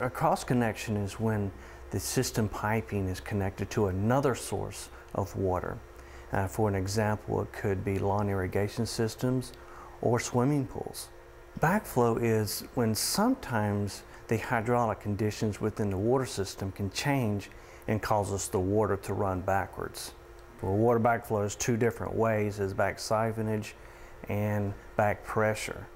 A cross connection is when the system piping is connected to another source of water. Uh, for an example, it could be lawn irrigation systems or swimming pools. Backflow is when sometimes the hydraulic conditions within the water system can change and causes the water to run backwards. Well, water backflow is two different ways, is back siphonage and back pressure.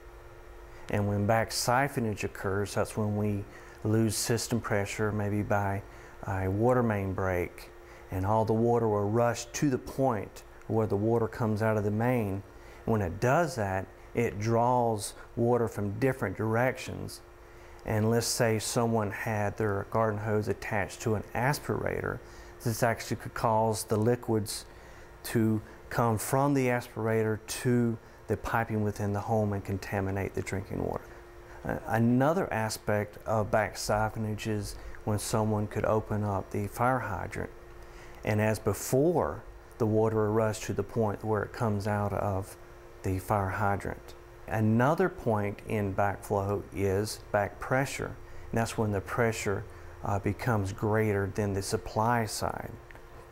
And when back siphonage occurs, that's when we lose system pressure, maybe by a water main break, and all the water will rush to the point where the water comes out of the main. When it does that, it draws water from different directions. And let's say someone had their garden hose attached to an aspirator, this actually could cause the liquids to come from the aspirator to the piping within the home and contaminate the drinking water. Another aspect of back siphonage is when someone could open up the fire hydrant and as before the water will rush to the point where it comes out of the fire hydrant. Another point in backflow is back pressure and that's when the pressure uh, becomes greater than the supply side.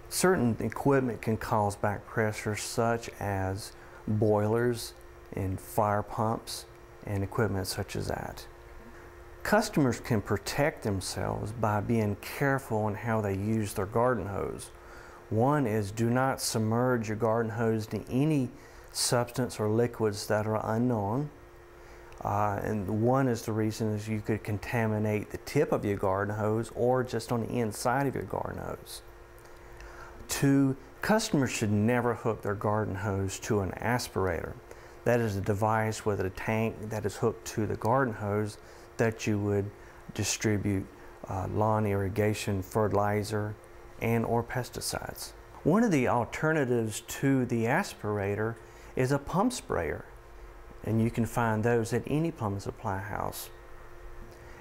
Certain equipment can cause back pressure such as boilers and fire pumps and equipment such as that. Customers can protect themselves by being careful in how they use their garden hose. One is do not submerge your garden hose in any substance or liquids that are unknown. Uh, and one is the reason is you could contaminate the tip of your garden hose or just on the inside of your garden hose. Two, customers should never hook their garden hose to an aspirator. That is a device with a tank that is hooked to the garden hose that you would distribute uh, lawn irrigation, fertilizer, and or pesticides. One of the alternatives to the aspirator is a pump sprayer. And you can find those at any plumbing supply house.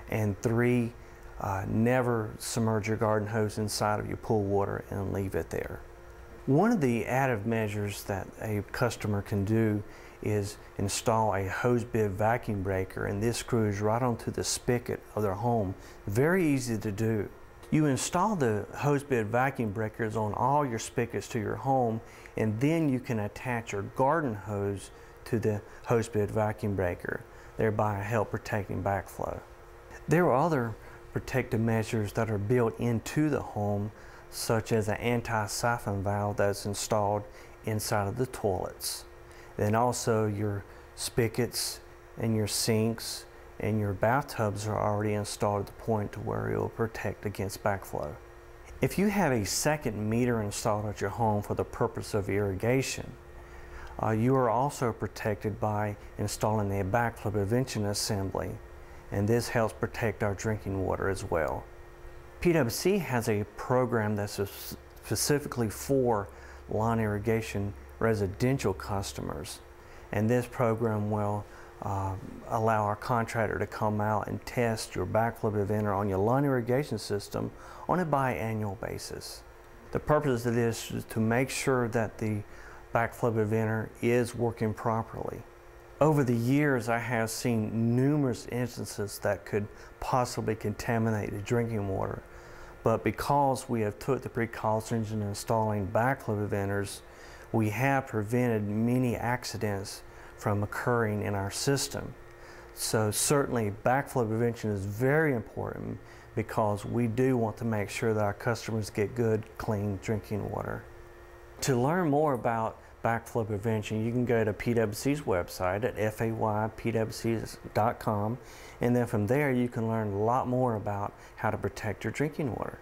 And three, uh, never submerge your garden hose inside of your pool water and leave it there. One of the added measures that a customer can do is install a hose bib vacuum breaker and this screws right onto the spigot of their home. Very easy to do. You install the hose bib vacuum breakers on all your spigots to your home and then you can attach your garden hose to the hose bib vacuum breaker, thereby help protecting backflow. There are other protective measures that are built into the home such as an anti-siphon valve that's installed inside of the toilets. Then also your spigots and your sinks and your bathtubs are already installed at the point to where it will protect against backflow. If you have a second meter installed at your home for the purpose of irrigation, uh, you are also protected by installing a backflow prevention assembly and this helps protect our drinking water as well. PWC has a program that's specifically for lawn irrigation residential customers. And this program will uh, allow our contractor to come out and test your backflow preventer on your lawn irrigation system on a biannual basis. The purpose of this is to make sure that the backflow preventer is working properly. Over the years, I have seen numerous instances that could possibly contaminate the drinking water. But because we have took the precautions in installing backflow preventers, we have prevented many accidents from occurring in our system. So certainly backflow prevention is very important because we do want to make sure that our customers get good, clean drinking water. To learn more about backflow prevention, you can go to PWC's website at faypwc.com and then from there you can learn a lot more about how to protect your drinking water.